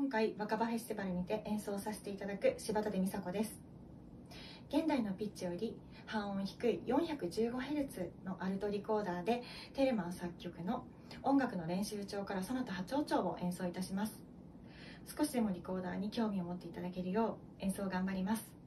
今回若葉フェスティバルにて演奏させていただく柴田で美佐子です。現代のピッチより半音低い 415Hz のアルトリコーダーでテレマン作曲の音楽の練習帳からそのた波長長を演奏いたします。少しでもリコーダーに興味を持っていただけるよう演奏頑張ります。